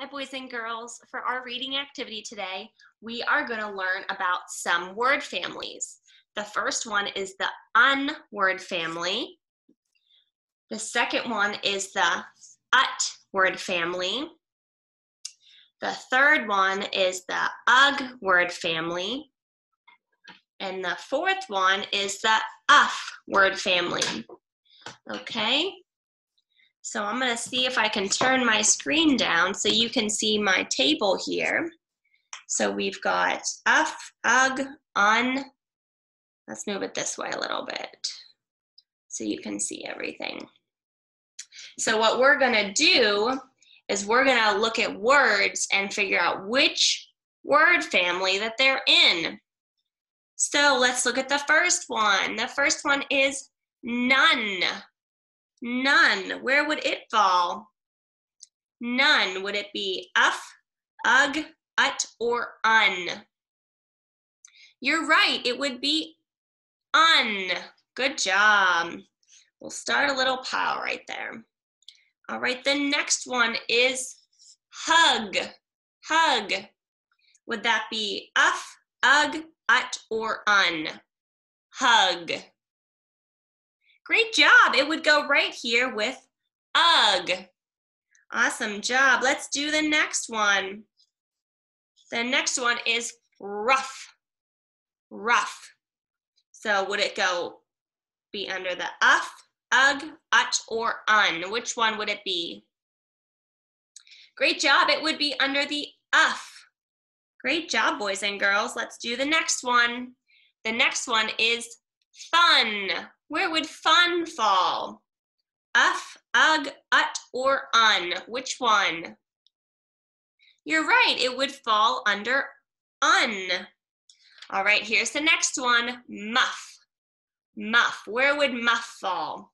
Hi, boys and girls. For our reading activity today, we are going to learn about some word families. The first one is the un word family. The second one is the ut word family. The third one is the ug word family. And the fourth one is the uff word family. Okay? So I'm going to see if I can turn my screen down so you can see my table here. So we've got UFF, UG, UN. Let's move it this way a little bit so you can see everything. So what we're going to do is we're going to look at words and figure out which word family that they're in. So let's look at the first one. The first one is none. None. Where would it fall? None. Would it be uff, ug, ut, or un? You're right. It would be un. Good job. We'll start a little pile right there. All right, the next one is hug. Hug. Would that be uff, ug, ut, or un? Hug. Great job. It would go right here with ug. Awesome job. Let's do the next one. The next one is rough. Rough. So would it go be under the uff, ug, ut, or un? Which one would it be? Great job. It would be under the uff. Great job, boys and girls. Let's do the next one. The next one is fun. Where would fun fall? Uff, ug, ut, or un? Which one? You're right, it would fall under un. All right, here's the next one, muff. Muff, where would muff fall?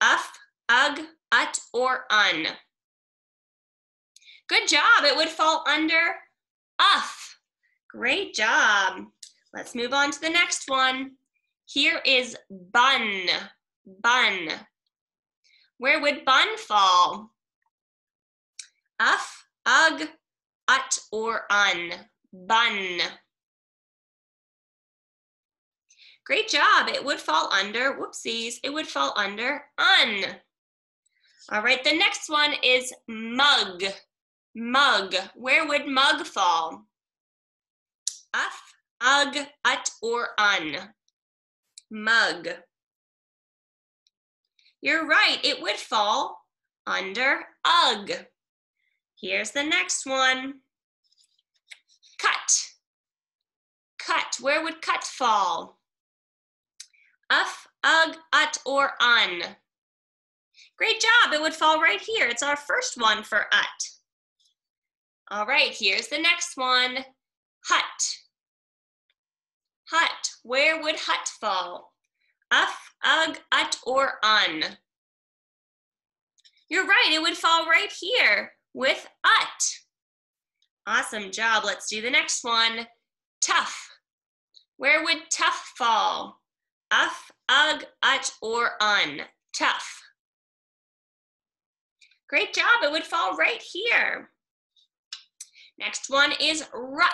Uff, ug, ut, or un? Good job, it would fall under uff. Great job. Let's move on to the next one. Here is bun, bun. Where would bun fall? Uff, ug, ut, or un, bun. Great job. It would fall under, whoopsies, it would fall under un. All right, the next one is mug, mug. Where would mug fall? Uff, ug, ut, or un mug. You're right, it would fall under ug. Here's the next one. Cut. Cut. Where would cut fall? Uff, ug, ut, or un. Great job. It would fall right here. It's our first one for ut. All right, here's the next one. Hut. Hut. Where would hut fall? Uff, ug, ut, or un? You're right, it would fall right here with ut. Awesome job. Let's do the next one. Tough. Where would tough fall? Uff, ug, ut, or un? Tough. Great job. It would fall right here. Next one is rut.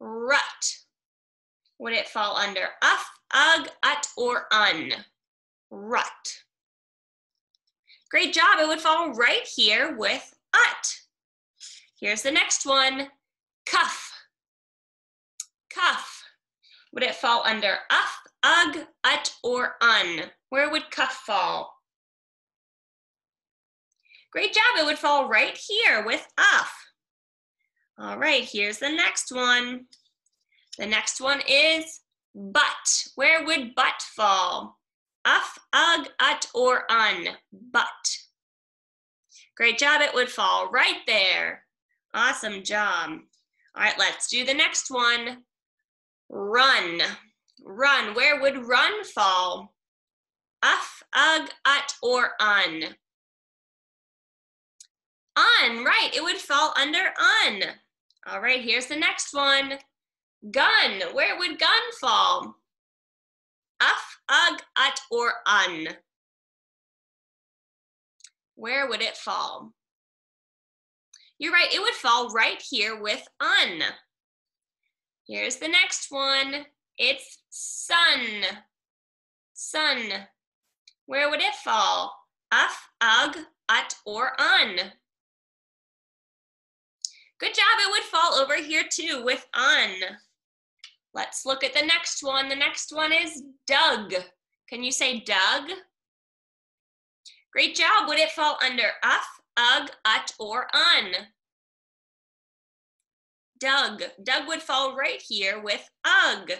Rut. Would it fall under uff, ug, ut, or un? Rut. Great job. It would fall right here with ut. Here's the next one. Cuff. Cuff. Would it fall under uff, ug, ut, or un? Where would cuff fall? Great job. It would fall right here with uff. All right, here's the next one. The next one is but. Where would but fall? Uff, ug, ut, or un. But. Great job. It would fall right there. Awesome job. All right, let's do the next one. Run. Run. Where would run fall? Uff, ug, ut, or un. Un, right. It would fall under un. All right, here's the next one. Gun. Where would gun fall? Uff, ug, ut, or un. Where would it fall? You're right, it would fall right here with un. Here's the next one. It's sun. Sun. Where would it fall? Uff, ug, ut, or un? Good job, it would fall over here too with un. Let's look at the next one. The next one is Doug. Can you say Doug? Great job. Would it fall under uff, ug, ut, or un? Doug. Doug would fall right here with ug.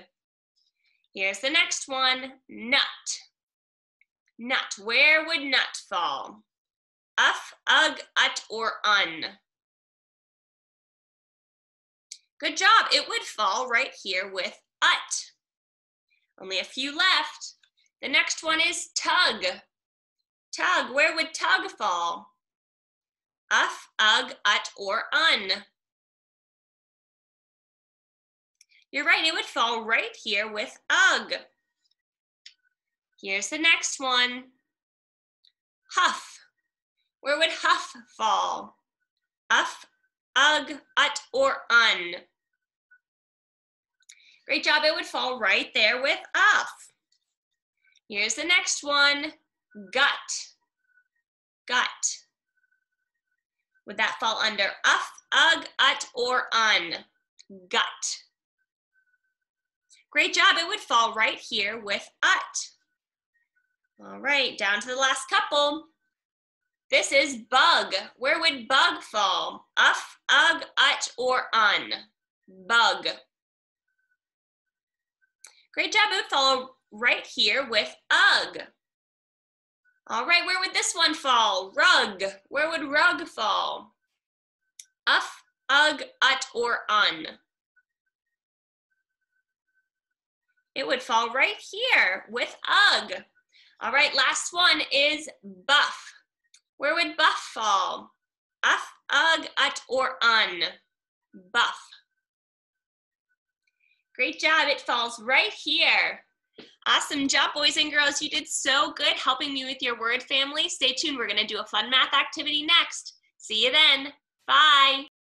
Here's the next one, nut. Nut. Where would nut fall? Uff, ug, ut, or un? Good job. It would fall right here with ut. Only a few left. The next one is tug. Tug. Where would tug fall? Uff, ug, ut, or un? You're right, it would fall right here with ug. Here's the next one. Huff. Where would huff fall? Uff, ug, ut, or un? Great job, it would fall right there with uff. Here's the next one, gut. Gut. Would that fall under uff, ug, ut, or un? Gut. Great job, it would fall right here with ut. All right, down to the last couple. This is bug. Where would bug fall? Uff, ug, ut, or un? Bug. Great job, it would fall right here with ug. All right, where would this one fall? Rug. Where would rug fall? Uff, ug, ut, or un? It would fall right here with ug. All right, last one is buff. Where would buff fall? Uff, ug, ut, or un? Buff. Great job, it falls right here. Awesome job, boys and girls. You did so good helping me with your word family. Stay tuned, we're gonna do a fun math activity next. See you then, bye.